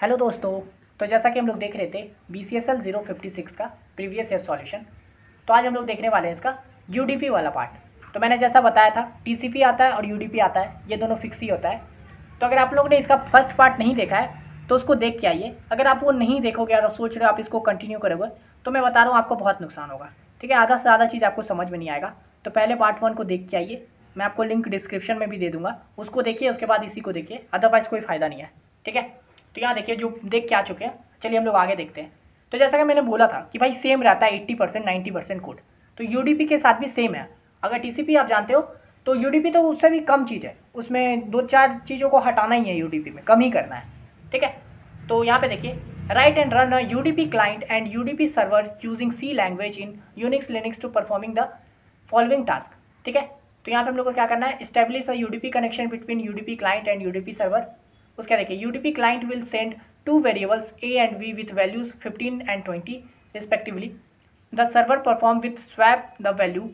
Hello दोस्तों तो जैसा कि हम लोग देख रहे थे B C S L zero fifty six का प्रीवियस ईयर सॉल्यूशन तो आज हम लोग देखने वाले हैं इसका यू डी पी वाला पार्ट तो मैंने जैसा बताया था टी सी पी आता है और यू डी पी आता है, ये दोनों फिक्स ही होता है। तो अगर आप लोग ने इसका फ़र्स्ट पार्ट नहीं देखा है तो उसको देख के आइए। अगर आप वो नहीं देखोगे और सोच रहे हो आप इसको कंटिन्यू करोगे तो मैं बता रहा हूँ आपको बहुत नुकसान होगा। ठीक है, आधा से ज़्यादा चीज़ आपको समझ में नहीं आएगा। तो पहले पार्ट वन को देख के आइए। मैं आपको लिंक डिस्क्रिप्शन में भी दे दूँगा। उसको देखिए, उसके बाद इसी को देखिए। अदरवाइज़ कोई फ़ायदा नहीं है। ठीक है? तो यहाँ देखिए, जो देख के आ चुके हैं। चलिए हम लोग आगे देखते हैं। तो जैसा कि मैंने बोला था कि भाई सेम रहता है eighty percent ninety percent code तो यूडीपी के साथ भी सेम है। अगर टीसीपी आप जानते हो तो यूडीपी तो उससे भी कम चीज़ है। उसमें दो चार चीज़ों को हटाना ही है यूडीपी में, कम ही करना है। ठीक है? तो यहाँ पे देखिए write and run U D P client and U D P server using C language in Unix Linux to performing the following task ठीक है? तो यहाँ पे हम लोग को क्या करना है? Establish a UDP connection between UDP client and UDP server उसके देखिए UDP client will send two variables A and B with values 15 and 20 respectively the server perform with swap the value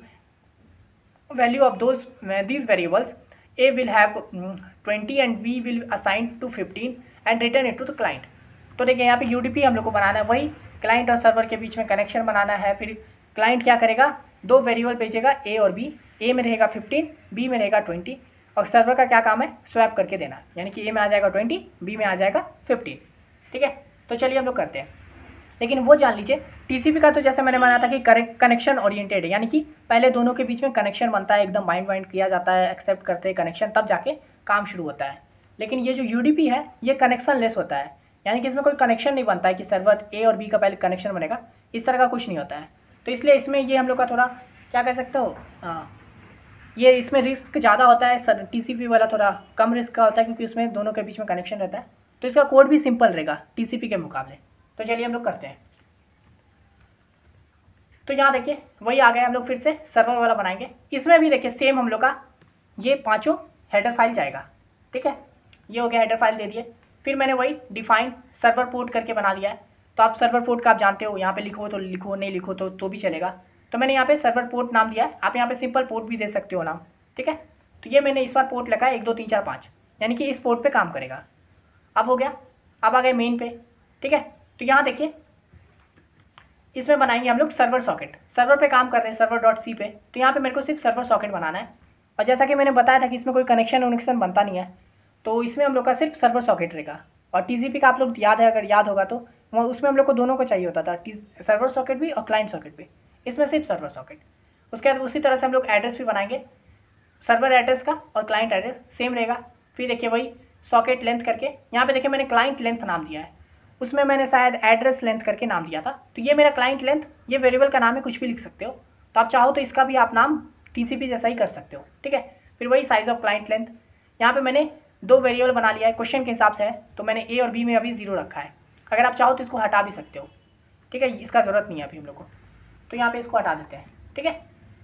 value of those these variables A will have 20 and B will assign to 15 and return it to the client तो देखिए यहाँ पे UTP हम लोग को बनाना है वही। Client और सर्वर के बीच में कनेक्शन बनाना है। फिर क्लाइंट क्या करेगा? दो वेरिएबल भेजेगा ए और बी ए में रहेगा 15, बी में रहेगा ट्वेंटी और सर्वर का क्या काम है? स्वैप करके देना। यानी कि ए में आ जाएगा 20 बी में आ जाएगा 15 ठीक है? तो चलिए हम लोग करते हैं। लेकिन वो जान लीजिए टीसीपी का तो जैसे मैंने माना था कि कनेक्शन ओरिएंटेड है। यानी कि पहले दोनों के बीच में कनेक्शन बनता है, एकदम माइंड वाइंड किया जाता है एक्सेप्ट करते हैं कनेक्शन तब जाके काम शुरू होता है। लेकिन ये जो यूडीपी है, ये कनेक्शन लेस होता है। यानी कि इसमें कोई कनेक्शन नहीं बनता है कि सर्वर ए और बी का पहले कनेक्शन बनेगा। इस तरह का कुछ नहीं होता है। तो इसलिए इसमें ये हम लोग का थोड़ा, क्या कह सकते हो? हाँ। ये इसमें रिस्क ज़्यादा होता है, सर टीसीपी वाला थोड़ा कम रिस्क का होता है क्योंकि उसमें दोनों के बीच में कनेक्शन रहता है। तो इसका कोड भी सिंपल रहेगा टीसीपी के मुकाबले। तो चलिए हम लोग करते हैं। तो यहाँ देखिए, वही आ गए हम लोग फिर से सर्वर वाला बनाएँगे। इसमें भी देखिए सेम हम लोग का ये पाँचों हेडर फ़ाइल जाएगा। ठीक है? ये हो गया हेडर फ़ाइल दे दिए। फिर मैंने वही डिफाइन सर्वर पोर्ट करके बना दिया है। तो आप सर्वर पोर्ट का आप जानते हो, यहाँ पे लिखो तो लिखो, नहीं लिखो तो तो भी चलेगा। तो मैंने यहाँ पे सर्वर पोर्ट नाम दिया है। आप यहाँ पे सिंपल पोर्ट भी दे सकते हो नाम ठीक है? तो ये मैंने इस बार पोर्ट लगा एक, दो, तीन, चार, पाँच। यानी कि इस पोर्ट पे काम करेगा। अब हो गया। अब आ गए मेन पे। ठीक है? तो यहाँ देखिए। इसमें बनाएँगे हम लोग सर्वर सॉकेट सर्वर पे काम कर रहे हैं सर्वर डॉट सी पे। तो यहाँ पे मेरे को सिर्फ़ सर्वर सॉकेट बनाना है। और जैसा कि मैंने बताया था कि इसमें कोई कनेक्शन वनेक्शन बनता नहीं है। तो इसमें हम लोग का सिर्फ़ सर्वर सॉकेट रहेगा। और टी का आप लोग याद है, अगर याद होगा तो उसमें हम लोग को दोनों को चाहिए होता था। सर्वर सॉकेट भी और क्लाइंट सॉकेट भी। इसमें सिर्फ़ सर्वर सॉकेट उसके बाद उसी तरह से हम लोग एड्रेस भी बनाएँगे। सर्वर एड्रेस का और क्लाइंट एड्रेस सेम रहेगा। फिर देखिए वही सॉकेट लेंथ करके, यहाँ पे देखिए मैंने क्लाइंट लेंथ नाम दिया है। उसमें मैंने शायद एड्रेस लेंथ करके नाम दिया था। तो ये मेरा क्लाइंट लेंथ ये वेरिएबल का नाम है, कुछ भी लिख सकते हो। तो आप चाहो तो इसका भी आप नाम टी जैसा ही कर सकते हो, ठीक है? फिर वही साइज़ ऑफ़ क्लाइंट लेंथ यहाँ पे मैंने दो वेरिएबल बना लिया है क्वेश्चन के हिसाब से है। तो मैंने ए और बी में अभी ज़ीरो रखा है। अगर आप चाहो तो इसको हटा भी सकते हो, ठीक है? इसका ज़रूरत नहीं है अभी हम लोग को। तो यहाँ पे इसको हटा देते हैं, ठीक है?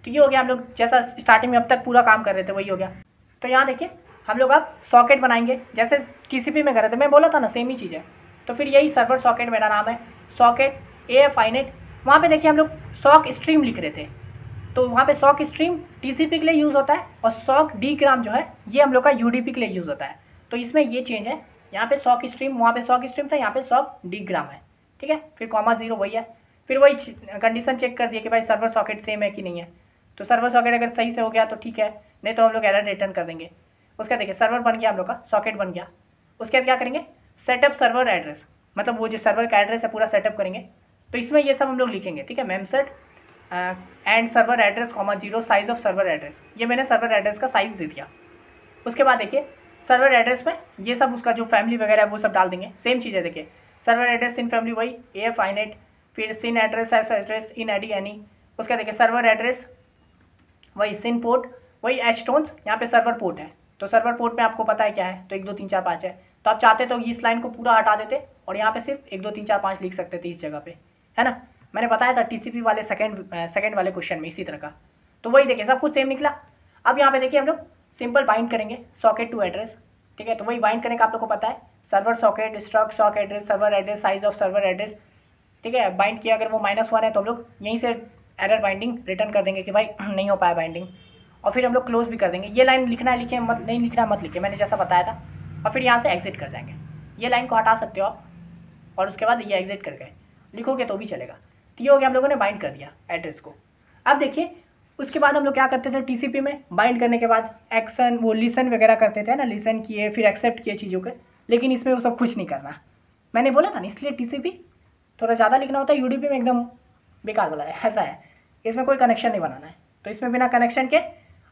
तो ये हो गया हम लोग, जैसा स्टार्टिंग में अब तक पूरा काम कर रहे थे, वही हो गया। तो यहाँ देखिए, हम लोग अब सॉकेट बनाएँगे। जैसे टीसीपी में कर रहे थे मैं बोला था ना सेम ही चीज़ है। तो फिर यही सर्वर सॉकेट मेरा नाम है सॉकेट ए एफ़ आईनेट वहाँ पर देखिए हम लोग सॉक स्ट्रीम लिख रहे थे। तो वहाँ पे सॉक स्ट्रीम टीसीपी के लिए यूज़ होता है और सॉक डी ग्राम जो है, ये हम लोग का यूडीपी के लिए यूज़ होता है। तो इसमें ये चेंज है। यहाँ पे सॉक स्ट्रीम वहाँ पे सॉक स्ट्रीम था, यहाँ पे सॉक डी ग्राम है, ठीक है? फिर कॉमा ज़ीरो वही है। फिर वही कंडीशन चेक कर दिया कि भाई सर्वर सॉकेट सेम है कि नहीं है। तो सर्वर सॉकेट अगर सही से हो गया तो ठीक है, नहीं तो हम लोग एरर रिटर्न कर देंगे। उसका देखिए सर्वर बन गया, हम लोग का सॉकेट बन गया। उसके बाद क्या करेंगे? सेटअप सर्वर एड्रेस मतलब वो जो सर्वर का एड्रेस है पूरा सेटअप करेंगे। तो इसमें ये सब हम लोग लिखेंगे, ठीक है? Memset and server address comma zero size of server address ये मैंने सर्वर एड्रेस का साइज़ दे दिया। उसके बाद देखिए सर्वर एड्रेस में ये सब उसका जो फैमिली वगैरह है, वो सब डाल देंगे। सेम चीज़ है, देखिए। सर्वर एड्रेस इन फैमिली वही ए एफ़ आई नेट फिर sin address S address in AD any उसका देखिए सर्वर एड्रेस वही सिन पोर्ट वही एच टोन्स यहाँ पे सर्वर पोर्ट है। तो सर्वर पोर्ट में आपको पता है क्या है? तो एक, दो, तीन, चार, पाँच है। तो आप चाहते तो इस लाइन को पूरा हटा देते और यहाँ पे सिर्फ़ एक, दो, तीन, चार, पाँच लिख सकते थे इस जगह पे। है ना? मैंने बताया था टीसीपी वाले सेकंड सेकंड वाले क्वेश्चन में, इसी तरह का। तो वही देखिए, सब कुछ सेम निकला। अब यहाँ पे देखिए हम लोग सिंपल बाइंड करेंगे सॉकेट टू एड्रेस ठीक है? तो वही बाइंड करने का आप लोग को पता है। Server socket struct sock address server address size of server address ठीक है बाइंड किया, अगर वो माइनस वन है तो हम लोग यहीं से एरर बाइंडिंग रिटर्न कर देंगे कि भाई, नहीं हो पाया बाइंडिंग और फिर हम लोग क्लोज भी कर देंगे। ये लाइन लिखना है, लिखे मत, नहीं लिखना मत लिखे। मैंने जैसा बताया था। और फिर यहाँ से एग्जिट कर जाएँगे। ये लाइन को हटा सकते हो आप। और उसके बाद ये एग्जिट कर गए लिखोगे तो भी चलेगा। तो ये हो गया हम लोगों ने बाइंड कर दिया एड्रेस को। अब देखिए, उसके बाद हम लोग क्या करते थे टीसीपी में? बाइंड करने के बाद एक्शन वो लिसन वगैरह करते थे ना लिसन किए, फिर एक्सेप्ट किए चीज़ों के। लेकिन इसमें वो सब कुछ नहीं करना। मैंने बोला था ना, इसलिए टीसीपी थोड़ा ज़्यादा लिखना होता है यूडीपी में एकदम बेकार वाला है, ऐसा है। इसमें कोई कनेक्शन नहीं बनाना है। तो इसमें बिना कनेक्शन के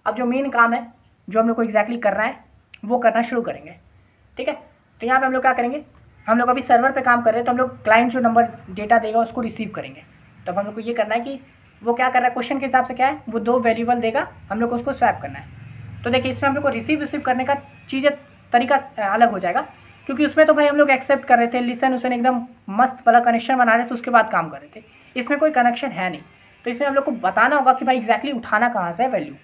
अब जो मेन काम है, जो हम लोग को एग्जैक्टली करना है, वो करना शुरू करेंगे। ठीक है? तो यहाँ पे हम लोग क्या करेंगे? हम लोग अभी सर्वर पे काम कर रहे हैं तो हम लोग क्लाइंट जो नंबर डेटा देगा, उसको रिसीव करेंगे। तब हम लोग को ये करना है कि वो क्या कर रहा है क्वेश्चन के हिसाब से क्या है, वो दो वेरिएबल देगा, हम लोग को उसको स्वैप करना है। तो देखिए, इसमें हम लोग को रिसीव रिसीव करने का चीज़ें, तरीका, अलग हो जाएगा। क्योंकि उसमें तो भाई हम लोग एक्सेप्ट कर रहे थे लिसन उसन एकदम मस्त वाला कनेक्शन बना रहे थे उसके बाद काम कर रहे थे। इसमें कोई कनेक्शन है नहीं। तो इसमें हम लोग को बताना होगा कि भाई एग्जैक्टली उठाना कहाँ से है वैल्यू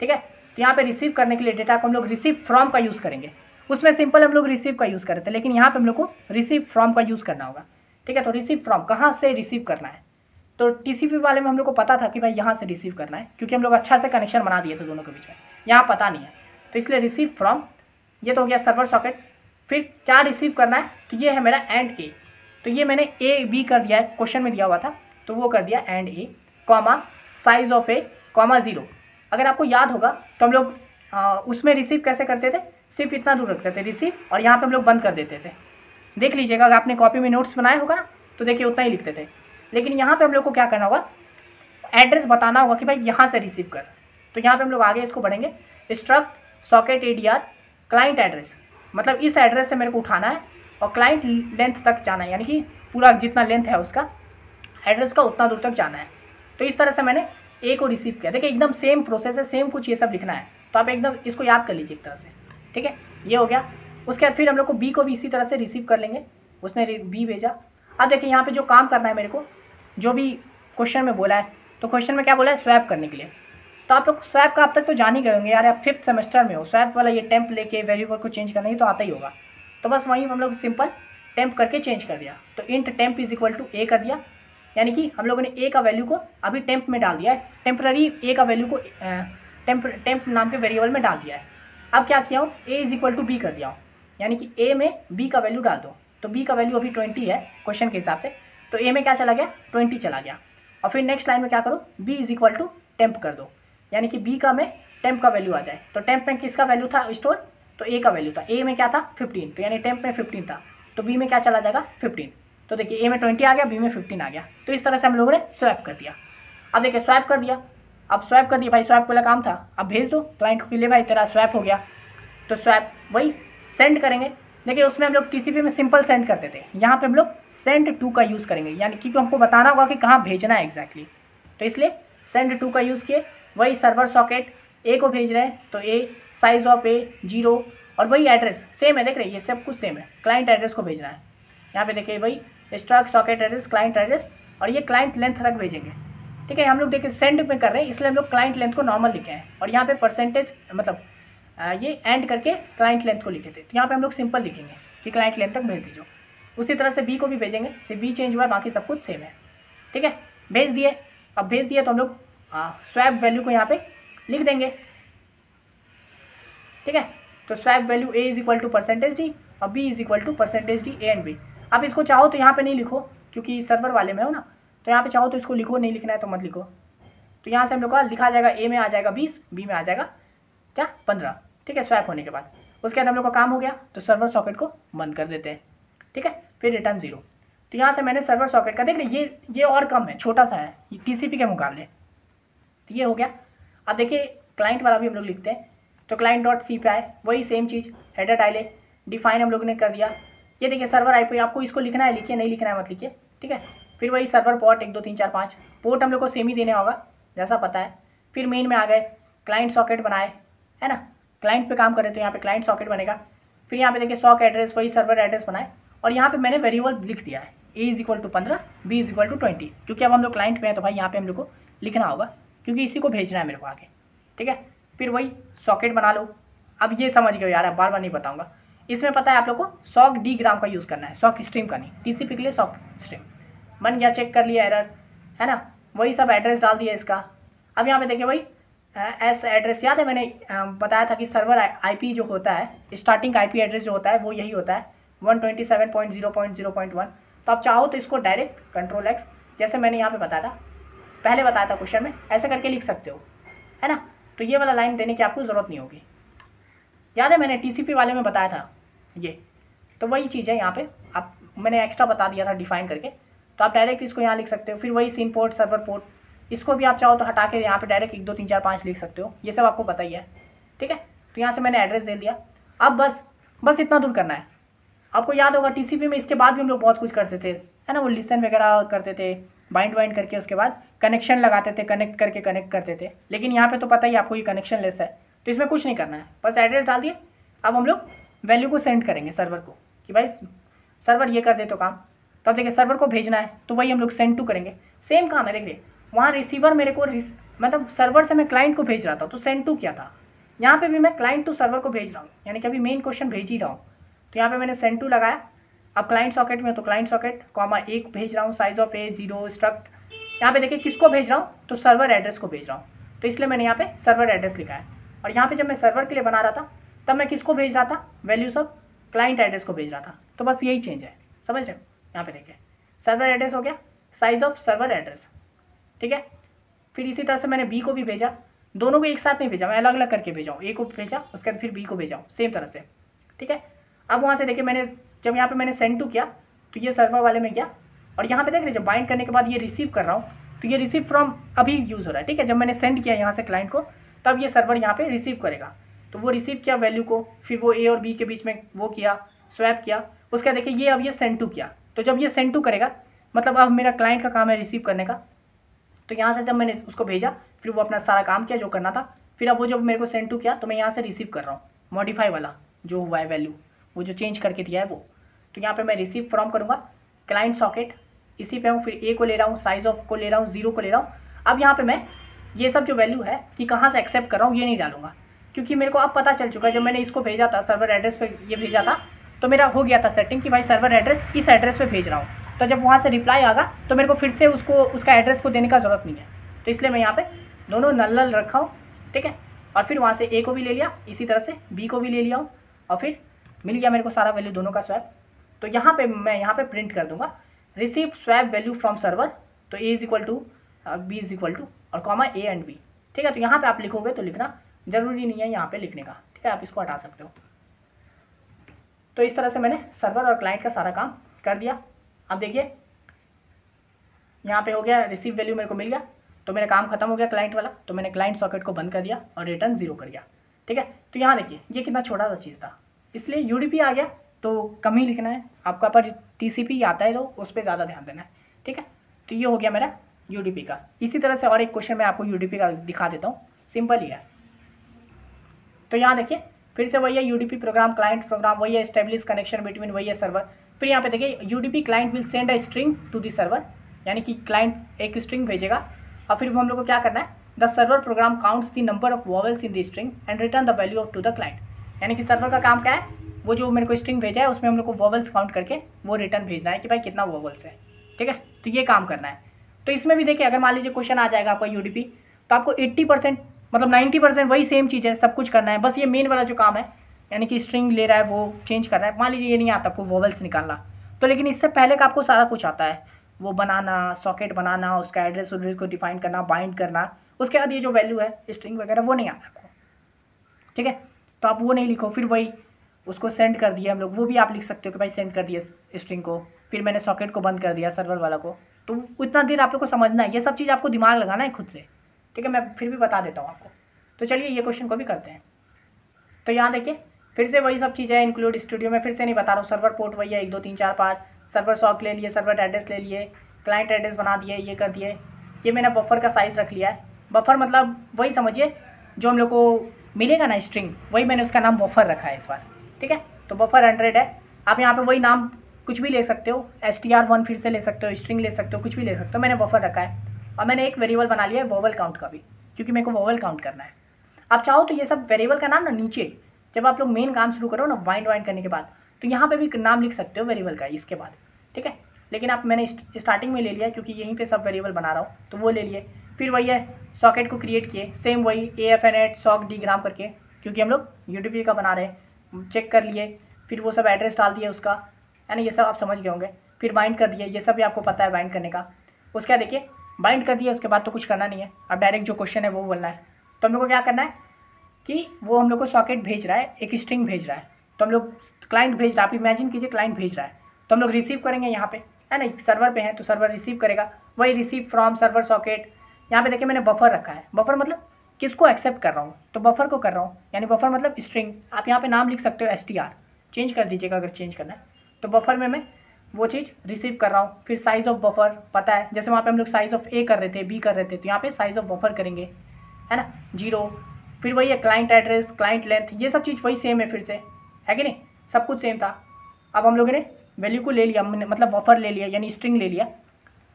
ठीक है? तो यहाँ पे रिसीव करने के लिए डेटा को हम लोग रिसीव फ्रॉम का यूज़ करेंगे। उसमें सिंपल हम लोग रिसीव का यूज़ कर रहे थे, लेकिन यहाँ पे हम लोग को रिसीव फ्रॉम का यूज़ करना होगा। ठीक है? तो रिसीव फ्रॉम कहाँ से रिसीव करना है? तो टीसीपी वाले में हम लोग को पता था कि भाई यहाँ से रिसीव करना है, क्योंकि हम लोग अच्छा से कनेक्शन बना दिए थे दोनों के बीच में। यहाँ पता नहीं है। तो इसलिए रिसीव फ्रॉम ये तो हो गया सर्वर सॉकेट फिर क्या रिसीव करना है तो ये है मेरा एंड ए तो ये मैंने ए बी कर दिया है क्वेश्चन में दिया हुआ था तो वो कर दिया and A comma size of A comma zero अगर आपको याद होगा तो हम लोग उसमें रिसीव कैसे करते थे? सिर्फ़ इतना दूर रखते थे रिसीव और यहाँ पे हम लोग बंद कर देते थे। देख लीजिएगा, अगर आपने कॉपी में नोट्स बनाए होगा ना तो देखिए उतना ही लिखते थे। लेकिन यहाँ पे हम लोग को क्या करना होगा? एड्रेस बताना होगा कि भाई यहाँ से रिसीव कर। तो यहाँ पे हम लोग आगे इसको बढ़ेंगे। Struct socket A client address मतलब इस एड्रेस से मेरे को उठाना है और क्लाइंट लेंथ तक जाना है, यानी कि पूरा जितना लेंथ है उसका एड्रेस का उतना दूर तक जाना है। तो इस तरह से मैंने ए को रिसीव किया। देखिए, एकदम सेम प्रोसेस है सेम कुछ ये सब लिखना है। तो आप एकदम इसको याद कर लीजिए एक तरह से, ठीक है? ये हो गया। उसके बाद फिर हम लोग को बी को भी इसी तरह से रिसीव कर लेंगे। उसने बी भेजा। अब देखिए, यहाँ पे जो काम करना है मेरे को, जो भी क्वेश्चन में बोला है तो क्वेश्चन में क्या बोला है? स्वैप करने के लिए। तो आप लोग स्वैप का अब तक तो जान ही गए होंगे यार, आप फिफ्थ सेमेस्टर में हो। स्वैप वाला ये टेम्प लेके वेरिएबल को चेंज करना ही तो आता ही होगा। तो बस वहीं हम लोग सिंपल टेम्प करके चेंज कर दिया। तो int temp is equal to A कर दिया। यानी कि हम लोगों ने ए का वैल्यू को अभी टेम्प में डाल दिया है। टेम्प्ररी ए का वैल्यू को टेम्प टेम्प नाम के वेरिएबल में डाल दिया है। अब क्या किया हूँ? A is equal to B कर दिया हूँ। यानी कि ए में बी का वैल्यू डाल दो। तो बी का वैल्यू अभी ट्वेंटी है क्वेश्चन के हिसाब से। तो ए में क्या चला गया? ट्वेंटी चला गया। और फिर नेक्स्ट लाइन में क्या करो? B is equal to temp कर दो। यानी कि बी का में टेम्प का वैल्यू आ जाए। तो टेम्प में किसका वैल्यू था? स्टोर तो ए का वैल्यू था। ए में क्या था? फिफ्टीन तो यानी टेम्प में फिफ्टीन था। तो बी में क्या चला जाएगा? फिफ्टीन तो देखिए ए में ट्वेंटी आ गया बी में फिफ्टीन आ गया। तो इस तरह से हम लोगों ने स्वैप कर दिया। अब देखिए स्वैप कर दिया। अब स्वैप कर दिया। भाई स्वैप वाला काम था। अब भेज दो। क्लाइंट को ले भाई, तेरा स्वैप हो गया। तो स्वैप वही सेंड करेंगे। देखिए, उसमें हम लोग टीसीपी में सिंपल सेंड करते थे। यहाँ पे हम लोग सेंड टू का यूज़ करेंगे। यानी क्योंकि हमको बताना होगा कि कहाँ भेजना है एग्जैक्टली exactly. तो इसलिए सेंड टू का यूज़ किए। वही सर्वर सॉकेट ए को भेज रहे हैं तो A size of A zero और वही एड्रेस सेम है, देख रहे हैं, ये सब कुछ सेम है। क्लाइंट एड्रेस को भेजना है। यहाँ पे देखिए वही struct socket address client address और ये क्लाइंट लेंथ तक भेजेंगे। ठीक है, हम लोग देखिए सेंड में कर रहे हैं, इसलिए हम लोग क्लाइंट लेंथ को नॉर्मल लिखे हैं। और यहाँ पे परसेंटेज मतलब ये एंड करके क्लाइंट लेंथ को लिखे थे। तो यहाँ पे हम लोग सिंपल लिखेंगे कि क्लाइंट लेंथ तक भेज दीजिए। उसी तरह से बी को भी भेजेंगे सिर्फ़ बी चेंज हुआ, बाकी सब कुछ सेम है। ठीक है, भेज दिए। अब भेज दिए तो हम लोग स्वैप वैल्यू को यहाँ पे लिख देंगे। ठीक है? तो swap value A is equal to percentage D और B is equal to percentage D A and B आप इसको चाहो तो यहाँ पे नहीं लिखो, क्योंकि सर्वर वाले में हो ना। तो यहाँ पे चाहो तो इसको लिखो, नहीं लिखना है तो मत लिखो। तो यहाँ से हम लोग का लिखा जाएगा ए में आ जाएगा बीस बी में आ जाएगा क्या? पंद्रह। ठीक है? स्वैप होने के बाद। उसके बाद हम लोग का काम हो गया तो सर्वर सॉकेट को बंद कर देते हैं। ठीक है? फिर रिटर्न ज़ीरो तो यहाँ से मैंने सर्वर सॉकेट का, देख लिया ये ये और कम है, छोटा सा है। टीसीपी के मुकाबले। तो ये हो गया। अब देखिए क्लाइंट वाला भी हम लोग लिखते हैं। तो क्लाइंट डॉट सी पे आए वही सेम चीज़ हेडर टाइले डिफाइन हम लोग ने कर दिया। ये देखिए सर्वर आई आपको इसको लिखना है, लिखिए, नहीं लिखना है, मत लिखिए, ठीक है? फिर वही सर्वर पोर्ट एक, दो, तीन, चार, पाँच पोर्ट हम लोग को सेम ही देने होगा, जैसा पता है। फिर मेन में आ गए क्लाइंट सॉकेट बनाए, है ना? क्लाइंट पे काम करें तो यहाँ पे क्लाइंट सॉकेट बनेगा। फिर यहाँ पे देखिए सॉक एड्रेस वही सर्वर एड्रेस बनाए, और यहाँ पे मैंने वेरिएबल लिख दिया है। ए इज़ इक्वल टू पंद्रह B is equal to twenty क्योंकि अब हम लोग क्लाइंट पे हैं तो भाई यहाँ पे हम लोग को लिखना होगा। क्योंकि इसी को भेजना है मेरे को आगे। ठीक है? फिर वही सॉकेट बना लो। अब ये समझ गए यार बार बार नहीं बताऊँगा। इसमें पता है आप लोग को सॉक डी ग्राम का यूज़ करना है सॉक स्ट्रीम का नहीं। टीसीपी के लिए सॉक स्ट्रीम बन गया चेक कर लिया एरर है ना? वही सब एड्रेस डाल दिया इसका। अब यहाँ पे देखिए भाई एस एड्रेस याद है मैंने बताया था कि सर्वर आईपी जो होता है स्टार्टिंग आईपी एड्रेस जो होता है, वो यही होता है। 127.0.0.1 तो आप चाहो तो इसको डायरेक्ट कंट्रोल एक्स जैसे मैंने यहाँ पे बताया था। पहले बताया था क्वेश्चन में, ऐसे करके लिख सकते हो, है ना? तो ये वाला लाइन देने की आपको ज़रूरत नहीं होगी। याद है मैंने टीसीपी वाले में बताया था, ये। तो वही चीज़ है यहाँ पे, आप, मैंने एक्स्ट्रा बता दिया था डिफाइन करके। तो आप डायरेक्ट इसको यहाँ लिख सकते हो, फिर वही सीन पोर्ट सर्वर पोर्ट इसको भी आप चाहो तो हटा के यहाँ पे डायरेक्ट एक, दो, तीन, चार, पाँच लिख सकते हो, ये सब आपको पता ही है, ठीक है? तो यहाँ से मैंने एड्रेस दे दिया। अब बस बस इतना दूर करना है। आपको याद होगा टीसीपी में इसके बाद भी हम लोग बहुत कुछ करते थे, है ना? वो लिसन वगैरह करते थे बाइंड वाइंड करके उसके बाद कनेक्शन लगाते थे, कनेक्ट करके कनेक्ट करते थे। लेकिन यहाँ पे तो पता ही आपको ये कनेक्शन लेस है। तो इसमें कुछ नहीं करना है। बस एड्रेस डाल दिए। अब हम लोग वैल्यू को सेंड करेंगे सर्वर को। कि भाई सर्वर ये कर दे तो काम। तो अब देखिए सर्वर को भेजना है तो वही हम लोग सेंड टू करेंगे। सेम काम है, देखिए। वहाँ रिसीवर मेरे को मतलब सर्वर से मैं क्लाइंट को भेज रहा था तो सेंड टू किया था। यहाँ पे भी मैं क्लाइंट टू सर्वर को भेज रहा हूँ। यानी कि अभी मेन क्वेश्चन भेज ही रहा हूँ। तो यहाँ पे मैंने सेंड टू लगाया। अब क्लाइंट सॉकेट में तो क्लाइंट सॉकेट कॉमा एक भेज रहा हूँ size of A zero struct यहाँ पे देखिए किसको भेज रहा हूँ? तो सर्वर एड्रेस को भेज रहा हूँ। तो इसलिए मैंने यहाँ पे सर्वर एड्रेस लिखा है। और यहाँ पे जब मैं सर्वर के लिए बना रहा था, तब मैं किसको भेज रहा था? वैल्यूज़ ऑफ़ क्लाइंट एड्रेस को भेज रहा था। तो बस यही चेंज है। समझ रहे हो? यहाँ पे देखिए। सर्वर एड्रेस हो गया साइज़ ऑफ़ सर्वर एड्रेस ठीक है? फिर इसी तरह से मैंने बी को भी भेजा। दोनों को एक साथ नहीं भेजा, मैं अलग अलग करके भेजा हूँ। ए को भेजा, उसके बाद फिर बी को भेजा हूँ। सेम तरह से। ठीक है? अब वहाँ से देखिए मैंने जब यहाँ पे मैंने सेंड टू किया तो ये सर्वर वाले में गया। और यहाँ पे देख जब बाइंड करने के बाद ये रिसीव कर रहा हूँ। तो ये रिसीव फ्रॉम अभी यूज़ हो रहा है, ठीक है? जब मैंने सेंड किया यहाँ से क्लाइंट को, तब ये सर्वर यहाँ पे रिसीव करेगा। तो वो रिसीव किया वैल्यू को, फिर वो ए और बी के बीच में वो किया स्वैप किया। उसके बाद देखिए, ये अब ये सेंड टू किया। तो जब ये सेंड टू करेगा मतलब अब मेरा क्लाइंट का काम है रिसीव करने का। तो यहाँ से जब मैंने उसको भेजा, फिर वो अपना सारा काम किया जो करना था, फिर अब वो जब मेरे को सेंड टू किया तो मैं यहाँ से रिसीव कर रहा हूँ। मॉडिफाई वाला जो हुआ है वैल्यू वो जो चेंज करके दिया है वो। तो यहाँ पे मैं रिसीव फ्रॉम करूँगा क्लाइंट सॉकेट इसी पे हूँ, फिर ए को ले रहा हूँ साइज़ ऑफ़ को ले रहा हूँ ज़ीरो को ले रहा हूँ। अब यहाँ पे मैं ये सब जो वैल्यू है कि कहाँ से एक्सेप्ट कर रहा हूँ, ये नहीं डालूँगा। क्योंकि मेरे को अब पता चल चुका है, जब मैंने इसको भेजा था सर्वर एड्रेस पे ये भेजा था तो मेरा हो गया था सेटिंग कि भाई सर्वर एड्रेस इस एड्रेस पे भेज रहा हूँ। तो जब वहाँ से रिप्लाई आगा तो मेरे को फिर से उसको, उसका एड्रेस को देने का ज़रूरत नहीं है। तो इसलिए मैं यहाँ पे दोनों नल नल रखा हूँ, ठीक है? और फिर वहाँ से ए को भी ले लिया, इसी तरह से बी को भी ले लिया हूँ, और फिर मिल गया मेरे को सारा वैल्यू दोनों का स्वैप तो यहाँ पे मैं यहाँ पे प्रिंट कर दूँगा। Receive swap value from server तो A is equal to B is equal to और कॉमा ए एंड बी ठीक है तो यहाँ पे आप लिखोगे तो लिखना ज़रूरी नहीं है यहाँ पे लिखने का। ठीक है, आप इसको हटा सकते हो। तो इस तरह से मैंने सर्वर और क्लाइंट का सारा काम कर दिया। अब देखिए, यहाँ पे हो गया रिसीव वैल्यू मेरे को मिल गया। तो मेरा काम खत्म हो गया क्लाइंट वाला। तो मैंने क्लाइंट सॉकेट को बंद कर दिया और रिटर्न ज़ीरो कर दिया। ठीक है तो यहाँ देखिए, ये कितना छोटा सा चीज़ था। इसलिए यूडीपी आ गया। तो कम ही लिखना है। आपका पर टीसीपी आता है तो उस पर ज़्यादा ध्यान देना है। ठीक है? तो ये हो गया मेरा यूडीपी का। इसी तरह से और एक क्वेश्चन मैं आपको यूडीपी का दिखा देता हूँ। सिंपल ही है। तो यहाँ देखिए, फिर से वही है यूडीपी प्रोग्राम क्लाइंट प्रोग्राम वही है स्टेब्लिश कनेक्शन बिटवीन वही है सर्वर फिर यहाँ पे देखिए UDP client will send a string to the server यानी कि क्लाइंट एक स्ट्रिंग भेजेगा। और फिर हम लोग को क्या करना है? The server program counts the number of vowels in the string and return the value of to the client यानी कि सर्वर का काम क्या है? वो जो मेरे को स्ट्रिंग भेजा है, उसमें हम लोग को वॉवल्स काउंट करके वो रिटर्न भेजना है कि भाई कितना वॉवल्स है, ठीक है? तो ये काम करना है। तो इसमें भी देखिए, अगर मान लीजिए क्वेश्चन आ जाएगा आपका UDP तो आपको एट्टी मतलब नाइन्टी परसेंट वही सेम चीज़ है, सब कुछ करना है। बस ये मेन वाला जो काम है, यानी कि स्ट्रिंग ले रहा है, वो चेंज कर रहा है। मान लीजिए ये नहीं आता, आपको वॉवल्स निकालना। तो लेकिन इससे पहले का आपको सारा कुछ आता है। वो बनाना सॉकेट बनाना, उसका एड्रेस उड्रेस को डिफाइन करना बाइंड करना, उसके बाद ये जो वैल्यू है स्ट्रिंग वगैरह, वो नहीं आता आपको। ठीक है? तो आप वो नहीं लिखो, फिर वही उसको सेंड कर दिया हम लोग। वो भी आप लिख सकते हो कि भाई सेंड कर दिया स्ट्रिंग को। फिर मैंने सॉकेट को बंद कर दिया सर्वर वाला को। तो उतना देर आप लोग को समझना है। ये सब चीज़ आपको दिमाग लगाना है खुद से। ठीक है? मैं फिर भी बता देता हूँ आपको। तो चलिए, ये क्वेश्चन को भी करते हैं। तो यहाँ देखिए, फिर से वही सब चीज़ें इंक्लूड स्टूडियो में फिर से नहीं बता रहा हूँ। सर्वर पोर्ट वही है, एक, दो, तीन, चार, पाँच। सर्वर सॉक ले लिए सर्वर एड्रेस ले लिए क्लाइंट एड्रेस बना दिए, ये कर दिए। ये मैंने बफर का साइज़ रख लिया है। बफर मतलब वही समझिए, जो हम लोग को मिलेगा ना स्ट्रिंग वही मैंने उसका नाम बफर रखा है इस बार। ठीक है? तो बफर हंड्रेड है। आप यहाँ पे वही नाम कुछ भी ले सकते हो। एस टी आर वन फिर से ले सकते हो स्ट्रिंग ले सकते हो, कुछ भी ले सकते हो। मैंने बफर रखा है। और मैंने एक वेरिएबल बना लिया है वोवल काउंट का भी, क्योंकि मेरे को वोवल काउंट करना है। आप चाहो तो ये सब वेरिएबल का नाम ना नीचे, जब आप लोग मेन काम शुरू करो ना वाइंड वाइंड करने के बाद तो यहाँ पे भी नाम लिख सकते हो वेरिएबल का, इसके बाद। ठीक है? लेकिन आप, मैंने स्टार्टिंग में ले लिया क्योंकि यहीं पे सब वेरिएबल बना रहा हूँ तो वो ले लिए। फिर वही है सॉकेट को क्रिएट किए। सेम वही A F N at sock D gram करके, क्योंकि हम लोग यूट्यूब का बना रहे हैं। चेक कर लिए, फिर वो सब एड्रेस डाल दिया उसका, है ना, ये सब आप समझ गए होंगे। फिर बाइंड कर दिए ये सब भी आपको पता है बाइंड करने का। उसके बाद देखिए बाइंड कर दिया, उसके बाद तो कुछ करना नहीं है। अब डायरेक्ट जो क्वेश्चन है वो बोलना है। तो हम लोग को क्या करना है कि वो हम लोग को सॉकेट भेज रहा है, एक स्ट्रिंग भेज रहा है। तो हम लोग क्लाइंट भेज रहा है। आप इमेजिन कीजिए क्लाइंट भेज रहा है। तो हम लोग रिसीव करेंगे यहाँ पे, है ना सर्वर पे है तो सर्वर रिसीव करेगा। वही रिसीव फ्रॉम सर्वर सॉकेट यहाँ पे देखिए मैंने बफर रखा है। बफर मतलब किसको एक्सेप्ट कर रहा हूँ? तो बफर को कर रहा हूँ। यानी बफर मतलब स्ट्रिंग आप यहाँ पे नाम लिख सकते हो एसटीआर चेंज कर दीजिएगा अगर चेंज करना है। तो बफर में मैं वो चीज़ रिसीव कर रहा हूँ। फिर साइज़ ऑफ़ बफर पता है? जैसे वहाँ पे हम लोग साइज़ ऑफ़ ए कर रहे थे बी कर रहे थे तो यहाँ पे साइज़ ऑफ़ बफर करेंगे। है ना? ज़ीरो फिर वही है क्लाइंट एड्रेस क्लाइंट लेंथ ये सब चीज़ वही सेम है फिर से। है कि नहीं? सब कुछ सेम था। अब हम लोगों ने वैल्यू को ले लिया मतलब बफर ले लिया, यानी स्ट्रिंग ले लिया।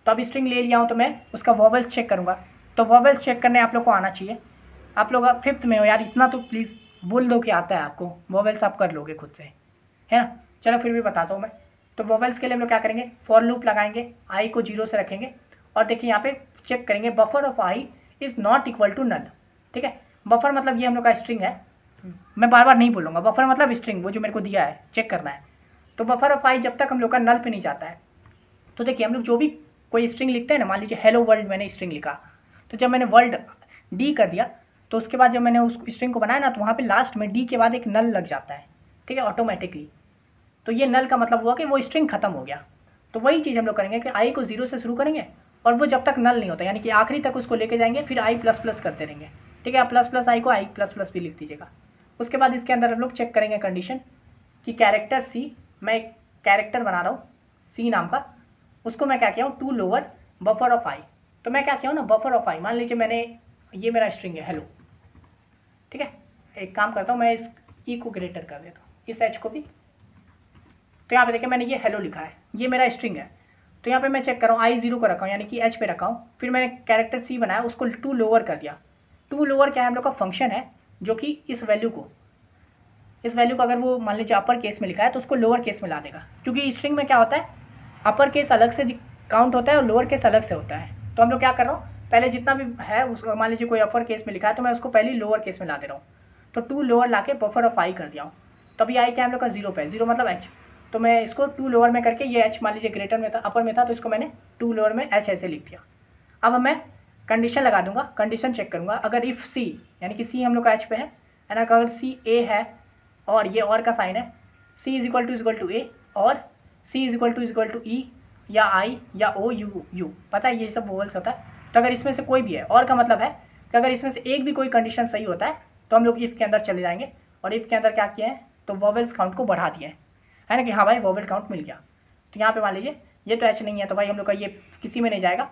तो अब स्ट्रिंग ले लिया हूँ तो मैं उसका वॉवल्स चेक करूँगा। तो वॉवल्स चेक करने आप लोग को आना चाहिए। आप लोग फिफ्थ में हो यार, इतना तो प्लीज़ बोल दो कि आता है आपको। वॉवल्स आप कर लोगे खुद से, है ना? चलो फिर भी बताता हूँ मैं। तो वॉवल्स के लिए हम लोग क्या करेंगे? फॉर लूप लगाएँगे आई को ज़ीरो से रखेंगे। और देखिए यहाँ पे चेक करेंगे buffer of I is not equal to null ठीक है? बफर मतलब ये हम लोग का स्ट्रिंग है। मैं बार बार नहीं बोलूँगा। बफर मतलब स्ट्रिंग वो जो मेरे को दिया है चेक करना है। तो बफर ऑफ़ आई जब तक हम लोग का नल पे नहीं जाता है तो देखिए हम लोग जो भी कोई स्ट्रिंग लिखते हैं ना, मान लीजिए हेलो वर्ल्ड मैंने स्ट्रिंग लिखा। तो जब मैंने वर्ल्ड डी कर दिया तो उसके बाद जब मैंने उस स्ट्रिंग को बनाया ना तो वहाँ पे लास्ट में डी के बाद एक नल लग जाता है, ठीक है ऑटोमेटिकली तो ये नल का मतलब हुआ कि वो स्ट्रिंग खत्म हो गया। तो वही चीज़ हम लोग करेंगे कि आई को ज़ीरो से शुरू करेंगे और वो जब तक नल नहीं होता, यानी कि आखिरी तक उसको लेके जाएँगे, फिर आई प्लस प्लस करते रहेंगे, ठीक है प्लस प्लस आई को आई प्लस प्लस भी लिख दीजिएगा। उसके बाद इसके अंदर हम लोग चेक करेंगे कंडीशन कि कैरेक्टर सी मैं एक कैरेक्टर बना रहा हूँ सी नाम का, उसको मैं क्या किया हूँ to lower buffer of I तो मैं क्या किया हूँ ना बफर ऑफ़ आई मान लीजिए मैंने, ये मेरा स्ट्रिंग है हेलो ठीक है? एक काम करता हूँ, मैं इस ई e को ग्रेटर कर देता हूँ। इस एच को भी। तो यहाँ पे देखिए, मैंने ये हेलो लिखा है। ये मेरा स्ट्रिंग है। तो यहाँ पे मैं चेक कर रहा आई ज़ीरो को रखा हूँ, यानी कि एच पे रखा हूँ। फिर मैंने कैरेक्टर सी बनाया, उसको टू लोअर कर दिया। टू लोअर क्या है? हम लोग का फ़ंक्शन है, जो कि इस वैल्यू को। इस वैल्यू को अगर वो मान लीजिए अपर केस में लिखा है तो उसको लोअर केस में ला देगा। क्योंकि स्ट्रिंग में क्या होता है? अपर केस अलग से काउंट होता है और लोअर केस अलग से होता है। तो हम लोग क्या कर रहा हूँ? पहले जितना भी है, उस, मान लीजिए कोई अपर केस में लिखा है तो मैं उसको पहले लोअर केस में ला दे रहा हूँ। तो टू लोअर ला के बफर ऑफ़ आई कर दिया हूँ। तो अभी आई क्या हम लोग का ज़ीरो पे ज़ीरो मतलब एच तो मैं इसको टू लोअर में करके, ये एच मान लीजिए ग्रेटर में था अपर में था तो इसको मैंने टू लोअर में एच ऐसे लिख दिया। अब मैं कंडीशन लगा दूँगा कंडीशन चेक करूँगा। अगर इफ़ सी यानी कि सी हम लोग का एच पे है एंड अगर सी ए है, और ये और का साइन है C is equal to is equal to A और C is equal to is equal to E या आई या ओ यू यू पता है, ये सब वोवल्स होता है। तो अगर इसमें से कोई भी है, और का मतलब है कि अगर इसमें से एक भी कोई कंडीशन सही होता है तो हम लोग इफ़ के अंदर चले जाएँगे। और इफ़ के अंदर क्या किए हैं तो वोवल्स काउंट को बढ़ा दिया है। है ना कि हाँ भाई वोवल काउंट मिल गया। तो यहाँ पे मान लीजिए, ये तो एच नहीं है तो भाई हम लोग का ये किसी में नहीं जाएगा।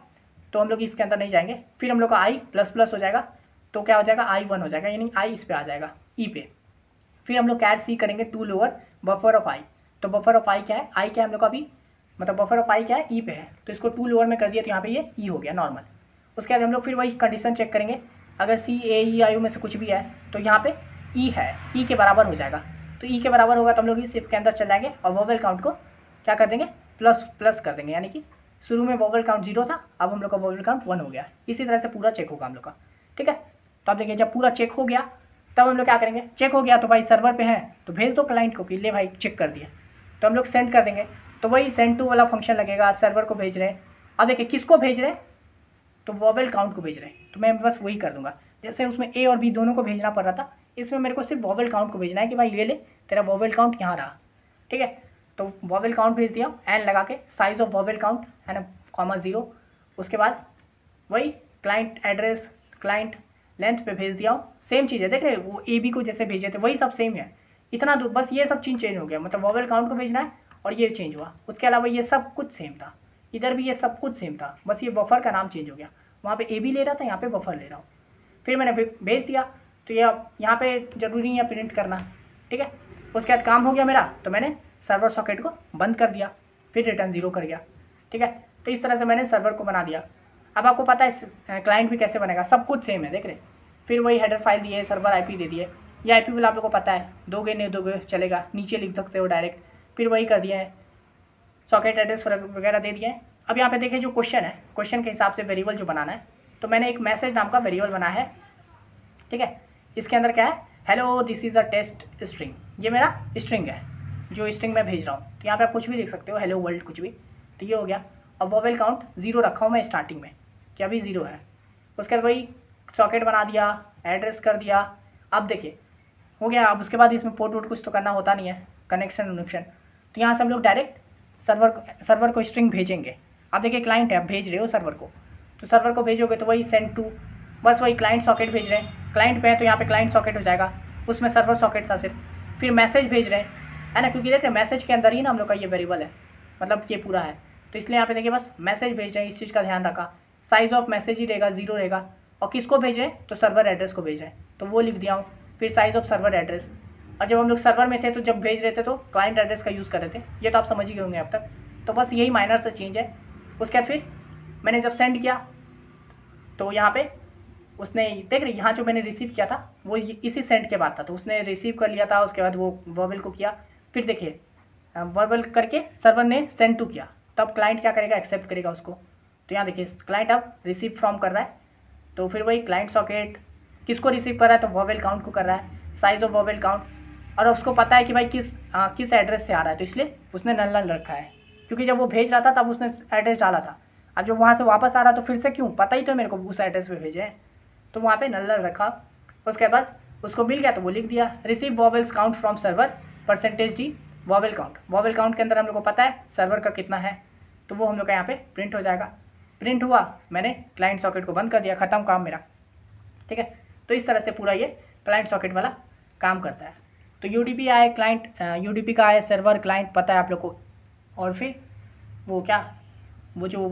तो हम लोग इफ़ के अंदर नहीं जाएँगे। फिर हम लोग का आई प्लस प्लस हो जाएगा। तो क्या हो जाएगा? आई वन हो जाएगा, यानी आई इस पर आ जाएगा ई e पे। फिर हम लोग कैट सी करेंगे to lower buffer of I तो बफर ऑफ़ आई क्या है? आई क्या है हम लोग का अभी? मतलब बफर ऑफ़ आई क्या है? ई e पे है। तो इसको टू लोअर में कर दिया तो यहाँ पे ये ई e हो गया नॉर्मल उसके बाद हम लोग फिर वही कंडीशन चेक करेंगे। अगर सी ए ई आई यू में से कुछ भी है तो यहाँ पे ई है। ई के बराबर हो जाएगा। तो ई के बराबर होगा तो हम लोग इस इफ़ के अंदर चल जाएँगे और वोवल काउंट को क्या कर देंगे? प्लस प्लस कर देंगे। यानी कि शुरू में वोवल काउंट ज़ीरो था, अब हम लोग का वोवल काउंट वन हो गया। इसी तरह से पूरा चेक होगा हम लोग का। ठीक है? तो आप देखिए, जब पूरा चेक हो गया, तब हम लोग क्या करेंगे? चेक हो गया तो भाई सर्वर पे है तो भेज दो क्लाइंट को कि ले भाई चेक कर दिया। तो हम लोग सेंड कर देंगे। तो वही सेंड टू वाला फ़ंक्शन लगेगा सर्वर को भेज रहे हैं। अब देखिए, किसको भेज रहे हैं? तो वॉबल काउंट को भेज रहे हैं। तो मैं बस वही कर दूँगा। जैसे उसमें ए और बी दोनों को भेजना पड़ रहा था, इसमें मेरे को सिर्फ़ वॉबल काउंट को भेजना है कि भाई ये ले, तेरा वॉबल काउंट यहाँ रहा। ठीक है? तो वॉबल काउंट भेज दिया एन लगा के साइज़ ऑफ़ वॉबल काउंट है ना कॉमा ज़ीरो उसके बाद वही क्लाइंट एड्रेस क्लाइंट लेंथ पे भेज दिया। सेम चीज़ है, देख रहे वो ए बी को जैसे भेजे थे, वही सब सेम है। इतना बस ये सब चीज़ चेंज हो गया। मतलब वॉबल काउंट को भेजना है और ये चेंज हुआ। उसके अलावा ये सब कुछ सेम था। इधर भी ये सब कुछ सेम था। बस ये बफर का नाम चेंज हो गया। वहाँ पे ए बी ले रहा था, यहाँ पे बफर ले रहा हूँ। फिर मैंने भेज दिया। तो ये यहाँ पे ज़रूरी नहीं है प्रिंट करना, ठीक है? उसके बाद काम हो गया मेरा तो मैंने सर्वर सॉकेट को बंद कर दिया। फिर रिटर्न ज़ीरो कर गया, ठीक है? तो इस तरह से मैंने सर्वर को बना दिया। अब आपको पता है क्लाइंट भी कैसे बनेगा? सब कुछ सेम है, देख रहे? फिर वही हेडर फ़ाइल दिए सर्वर आईपी दे दिए। ये आईपी बिल आप लोग को पता है। दो दोगे, नहीं दोगे, चलेगा। नीचे लिख सकते हो डायरेक्ट फिर वही कर दिया है। सॉकेट एड्रेस वगैरह दे दिए अब यहाँ पे देखिए जो क्वेश्चन है क्वेश्चन के हिसाब से वेरिएबल जो बनाना है तो मैंने एक मैसेज नाम का वेरिएबल बना है, ठीक है? इसके अंदर क्या है? Hello this is a test string ये मेरा स्ट्रिंग है, जो स्ट्रिंग मैं भेज रहा हूँ। तो यहाँ पे आप कुछ भी देख सकते हो हेलो वर्ल्ड कुछ भी। तो ये हो गया। अब वोवेल काउंट ज़ीरो रखा हूँ मैं स्टार्टिंग में, कि अभी ज़ीरो है। उसके बाद वही सॉकेट बना दिया एड्रेस कर दिया। अब देखिए, हो गया। अब उसके बाद इसमें पोर्ट वोट कुछ तो करना होता नहीं है कनेक्शन वनेक्शन तो यहाँ से हम लोग डायरेक्ट सर्वर सर्वर को स्ट्रिंग भेजेंगे। आप देखिए क्लाइंट है आप भेज रहे हो सर्वर को। तो सर्वर को भेजोगे तो वही सेंड टू बस वही क्लाइंट सॉकेट भेज रहे हैं। क्लाइंट पे है तो यहाँ पे क्लाइंट सॉकेट हो जाएगा। उसमें सर्वर सॉकेट था सिर्फ़। फिर मैसेज भेज रहे हैं। है ना? क्योंकि देखिए मैसेज के अंदर ही ना हम लोग का ये वेरिएबल है। मतलब ये पूरा है। तो इसलिए यहाँ पे देखिए बस मैसेज भेज रहे हैं, इस चीज़ का ध्यान रखा। साइज़ ऑफ़ मैसेज ही रहेगा ज़ीरो रहेगा। और किसको भेज रहे हैं? तो सर्वर एड्रेस को भेज रहे हैं। तो वो लिख दिया हूँ। फिर साइज़ ऑफ़ सर्वर एड्रेस और जब हम लोग सर्वर में थे तो जब भेज रहे थे तो क्लाइंट एड्रेस का यूज़ कर रहे थे। ये तो आप समझ ही गए होंगे अब तक। तो बस यही माइनर सा चेंज है। उसके बाद फिर मैंने जब सेंड किया तो यहाँ पे उसने, देख रही, यहाँ जो मैंने रिसीव किया था, वो इसी सेंड के बाद था। तो उसने रिसीव कर लिया था, उसके बाद वो वर्बल को किया। फिर देखिए वर्बल करके सर्वर ने सेंड टू किया। तब क्लाइंट क्या करेगा? एक्सेप्ट करेगा उसको। तो यहाँ देखिए क्लाइंट अब रिसीव फ्रॉम कर रहा है। तो फिर वही क्लाइंट सॉकेट किसको रिसीव कर रहा है? तो वॉवेल काउंट को कर रहा है। साइज़ ऑफ़ वॉवेल काउंट और उसको पता है कि भाई किस आ, किस एड्रेस से आ रहा है तो इसलिए उसने नल नल रखा है। क्योंकि जब वो भेज रहा था तब उसने एड्रेस डाला था। अब जब वहाँ से वापस आ रहा तो फिर से क्यों? पता ही तो मेरे को उस एड्रेस पे भेजे हैं। तो वहाँ पे नल नल रखा। उसके बाद उसको मिल गया तो वो लिख दिया receive vowels count from server percentage D vowel count vowel count के अंदर हम लोग को पता है सर्वर का कितना है। तो वो हम लोग का यहाँ पे प्रिंट हो जाएगा। प्रिंट हुआ मैंने क्लाइंट सॉकेट को बंद कर दिया ख़त्म काम मेरा। ठीक है? तो इस तरह से पूरा ये क्लाइंट सॉकेट वाला काम करता है। तो U D I client U D का आए सर्वर क्लाइंट पता है आप लोग को। और फिर वो क्या, वो जो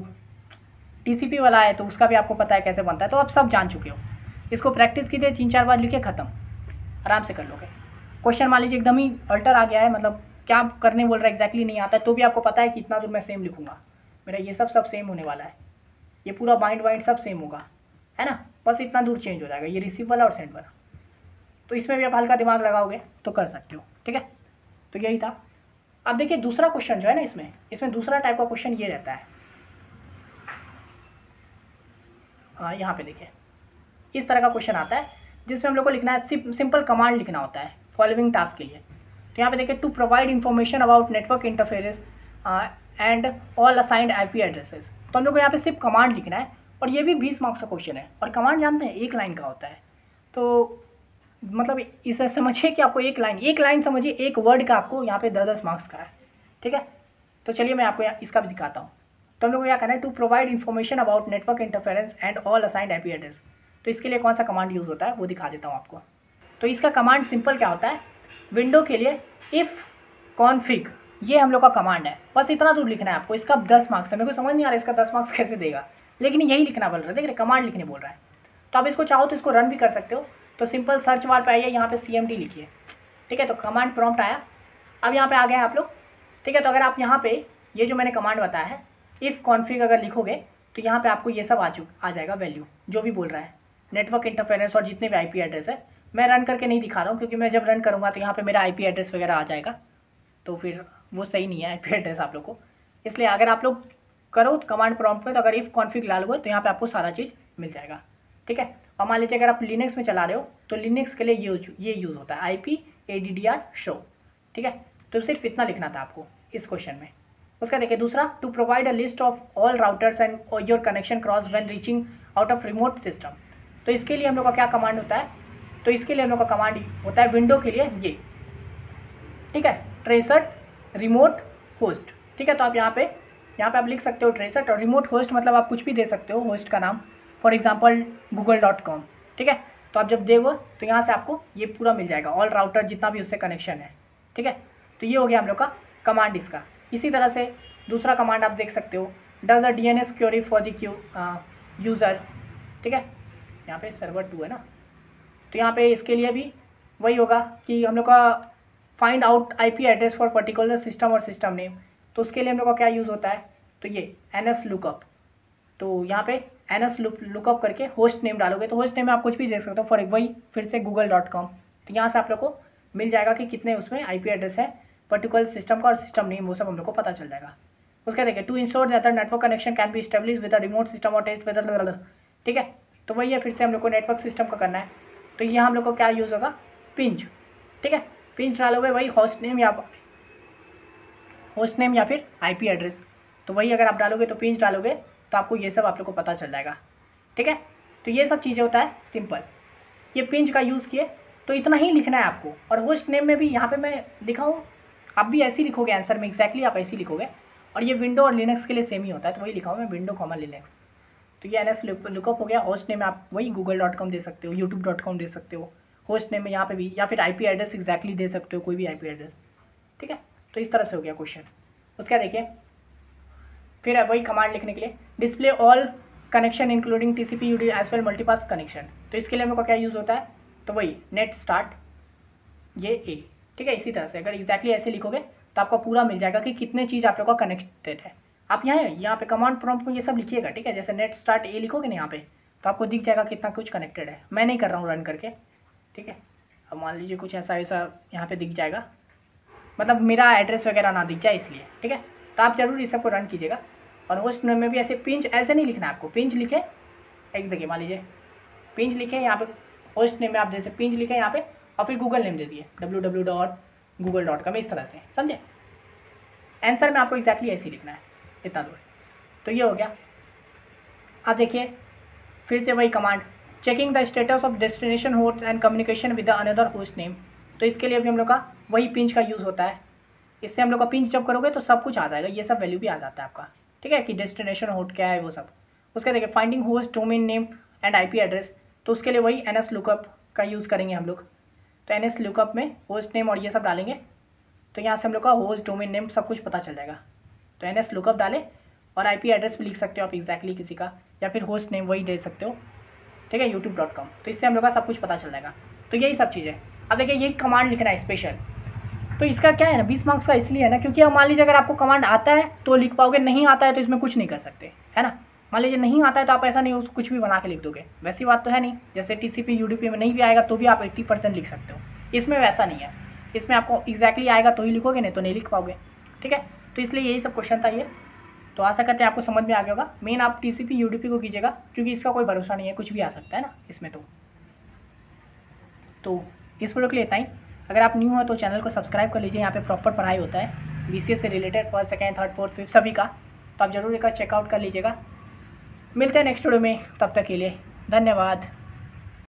TCP वाला है तो उसका भी आपको पता है कैसे बनता है। तो आप सब जान चुके हो। इसको प्रैक्टिस कीजिए, तीन चार बार लिखे, ख़त्म। आराम से कर लोगे। क्वेश्चन मान लीजिए एकदम ही अल्टर आ गया है मतलब क्या करने बोल रहा है एग्जैक्टली नहीं आता तो भी आपको पता है कि इतना दूर मैं सेम लिखूँगा। मेरा ये सब सब सेम होने वाला है। ये पूरा बाइंड वाइंड सब सेम होगा। है ना? बस इतना दूर चेंज हो जाएगा। ये रिसीव वाला और सेंड वाला। तो इसमें भी आप हल्का दिमाग लगाओगे तो कर सकते हो, ठीक है? तो यही था। अब देखिए, दूसरा क्वेश्चन जो है ना इसमें इसमें दूसरा टाइप का क्वेश्चन ये रहता है। हाँ यहाँ पे देखिए। इस तरह का क्वेश्चन आता है, जिसमें हम लोग को लिखना है सिंपल कमांड लिखना होता है फॉलोइंग टास्क के लिए। तो यहाँ पे देखिए to provide information about network interference and all assigned IP addresses तो हम लोग को यहाँ पे सिर्फ़ कमांड लिखना है, और ये भी बीस मार्क्स का क्वेश्चन है। और कमांड जानते हैं, एक लाइन का होता है। तो मतलब इसे समझिए कि आपको एक लाइन एक लाइन समझिए, एक वर्ड का आपको यहाँ पे दस दस मार्क्स का है, ठीक है? तो चलिए मैं आपको इसका भी दिखाता हूँ। तो हम लोग को क्या करना है to provide information about network interference and all assigned I address तो इसके लिए कौन सा कमांड यूज़ होता है, वो दिखा देता हूँ आपको। तो इसका कमांड सिंपल क्या होता है? विंडो के लिए इफ़ कॉन्फिग ये हम लोग का कमांड है। बस इतना दूर लिखना है आपको, इसका दस मार्क्स है। मेरे को समझ नहीं आ रहा इसका दस मार्क्स कैसे देगा। लेकिन यही लिखना बोल रहा है, देख रहे कमांड लिखने बोल रहा है। तो आप इसको चाहो तो इसको रन भी कर सकते हो। तो सिंपल सर्च बार पे आइए, यहाँ पे सी एम डी लिखिए। ठीक है तो कमांड प्रॉम्प्ट आया। अब यहाँ पे आ गए आप लोग। ठीक है तो अगर आप यहाँ पे ये जो मैंने कमांड बताया है इफ़ कॉन्फिग अगर लिखोगे तो यहाँ पे आपको ये सब आ चुक, आ जाएगा वैल्यू जो भी बोल रहा है। नेटवर्क इंटरफेरेंस और जितने भी आईपी एड्रेस है, मैं रन करके नहीं दिखा रहा हूँ, क्योंकि मैं जब रन करूँगा तो यहाँ पे मेरा आईपी एड्रेस वगैरह आ जाएगा। तो फिर वो सही नहीं है आईपी एड्रेस आप लोग को। इसलिए अगर आप लोग करो कमांड प्रॉम्प्ट में तो अगर इफ़ कॉन्फिग डालोगे तो यहाँ पे आपको सारा चीज़ मिल जाएगा। ठीक है? और मान लीजिए अगर आप लिनक्स में चला रहे हो तो लिनक्स के लिए यूज़ ये यूज़ होता है I P A D D R show ठीक है? तो सिर्फ़ इतना लिखना था आपको इस क्वेश्चन में। उसका देखिए, दूसरा to provide a list of all routers and your connection cross when reaching out of remote system तो इसके लिए हम लोग का क्या कमांड होता है? तो इसके लिए हम लोग का कमांड होता है विंडो के लिए ये, ठीक है? ट्रेसट रिमोट होस्ट ठीक है? तो आप यहाँ पे यहाँ पे आप लिख सकते हो ट्रेसट और रिमोट होस्ट मतलब आप कुछ भी दे सकते हो होस्ट का नाम। For example Google dot com ठीक है? तो आप जब देखो तो यहाँ से आपको ये पूरा मिल जाएगा ऑल राउटर जितना भी उससे कनेक्शन है, ठीक है? तो ये हो गया हम लोग का कमांड इसका। इसी तरह से दूसरा कमांड आप देख सकते हो does a D N S query for the Q user ठीक है? यहाँ पे सर्वर टू है ना? तो यहाँ पे इसके लिए भी वही होगा कि हम लोग का find out IP address for particular system और सिस्टम नेम तो उसके लिए हम लोग का क्या यूज़ होता है? तो ये एन एस लुकअप तो यहाँ पे एन एस लुकअप करके होस्ट नेम डालोगे तो होस्ट नेम में आप कुछ भी देख सकते हो। फॉर वही फिर से गूगल डॉट कॉम तो यहाँ से आप लोग को मिल जाएगा कि कितने उसमें आई पी एड्रेस है पर्टिकुलर सिस्टम का और सिस्टम नेम वो सब हम लोग को पता चल जाएगा। उसके देखिए to ensure that network connection can be establish with remote system और टेस्ट विद ठीक है? तो वही है, फिर से हम लोग को नेटवर्क सिस्टम का करना है। तो यहाँ हम लोग को क्या यूज़ होगा? पिंच ठीक है? पिंच डालोगे, वही होस्ट नेम या होस्ट नेम या फिर आईपी एड्रेस तो वही अगर आप डालोगे तो पिंच डालोगे। तो आपको ये सब आप लोग को पता चल जाएगा। ठीक है? तो ये सब चीज़ें होता है सिंपल ये पिंच का यूज़ किए तो इतना ही लिखना है आपको। और होस्ट नेम में भी यहाँ पे मैं लिखा हूँ, आप भी ऐसे ही लिखोगे आंसर में एक्जैक्टली आप ऐसे ही लिखोगे। और ये विंडो और लिनक्स के लिए सेम ही होता है तो वही लिखा हूँ मैं विंडो कॉमन लिनक्स तो ये एन एस लुकअप हो गया होस्ट नेम आप वही गूगल डॉट कॉम दे सकते हो यूट्यूब डॉट कॉम दे सकते हो। होस्ट नेम में यहाँ पे भी, या फिर आई पी एड्रेस एक्जैक्टली दे सकते हो, कोई भी आई पी एड्रेस ठीक है? तो इस तरह से हो गया क्वेश्चन उसका देखिए फिर वही कमांड लिखने के लिए। Display all connection including T C P U D as well multipath connection तो इसके लिए मेरे को क्या यूज़ होता है? तो वही नेट स्टार्ट ये ए ठीक है, इसी तरह से। अगर एग्जैक्टली ऐसे लिखोगे तो आपको पूरा मिल जाएगा कि कितने चीज़ आप लोग का कनेक्टेड है। आप यहाँ यहाँ पे कमांड प्रॉम्प्ट में ये सब लिखिएगा, ठीक है? जैसे नेट स्टार्ट ए लिखोगे ना यहाँ पे तो आपको दिख जाएगा कितना कुछ कनेक्टेड है। मैं नहीं कर रहा हूँ रन करके, ठीक है? अब मान लीजिए कुछ ऐसा वैसा यहाँ पे दिख जाएगा। मतलब मेरा एड्रेस वगैरह ना दिख जाए इसलिए, ठीक है? तो आप ज़रूर इस सबको रन कीजिएगा। और नेम में भी ऐसे पिंच ऐसे नहीं लिखना आपको। पिंच लिखे। एक देखिए, मान लीजिए। पिंच लिखें यहाँ पे। होस्ट नेम में आप जैसे पिंच लिखें यहाँ पे, और फिर गूगल नेम दे दिए। W W dot Google dot com इस तरह से। समझे? आंसर में आपको एग्जैक्टली ऐसे लिखना है। इतना दूर। तो ये हो गया। अब देखिए, फिर से वही command checking the status of destination host and communication with the another host name तो इसके लिए भी हम लोग का वही पिंच का यूज़ होता है। इससे हम लोग का पिंच जब करोगे तो सब कुछ आ जाएगा, ये सब वैल्यू भी आ जाता है आपका। ठीक है कि डेस्टिनेशन होट क्या है वो सब। उसके देखिए finding host domain name and IP address तो उसके लिए वही एन एस लुकअप का यूज़ करेंगे हम लोग। तो एन एस लुकअप में होस्ट नेम और ये सब डालेंगे तो यहाँ से हम लोग का होस्ट डोमेन नेम सब कुछ पता चल जाएगा। तो एन एस लुकअप डाले और आई पी एड्रेस भी लिख सकते हो आप एग्जैक्टली किसी का, या फिर होस्ट नेम वही दे सकते हो। ठीक है यूट्यूब डॉट कॉम तो इससे हम लोग का सब कुछ पता चल जाएगा। तो यही सब चीज़ें। अब देखिए यही कमांड लिखना है स्पेशल तो इसका क्या है ना, बीस मार्क्स का इसलिए है ना, क्योंकि मान लीजिए अगर आपको कमांड आता है तो लिख पाओगे, नहीं आता है तो इसमें कुछ नहीं कर सकते, है ना? मान लीजिए नहीं आता है तो आप ऐसा नहीं उसको कुछ भी बना के लिख दोगे। वैसी बात तो है नहीं, जैसे टी सी में नहीं भी आएगा तो भी आप एट्टी परसेंट लिख सकते हो। इसमें वैसा नहीं है। इसमें आपको एग्जैक्टली आएगा तो ही लिखोगे, नहीं तो नहीं लिख पाओगे, ठीक है? तो इसलिए यही सब क्वेश्चन था ये। तो आशा करते हैं आपको समझ में आ गया होगा। मेन आप टी सी को कीजिएगा, क्योंकि इसका कोई भरोसा नहीं है, कुछ भी आ सकता है ना, इसमें तो। तो इस वीडियो के लिए इतना ही अगर आप न्यू हो तो चैनल को सब्सक्राइब कर लीजिए, यहाँ पे प्रॉपर पढ़ाई होता है। बी से related first second third fifth fifth सभी का। तो आप ज़रूर एक बार चेकआउट कर लीजिएगा। मिलते हैं नेक्स्ट वीडियो में, तब तक के लिए धन्यवाद।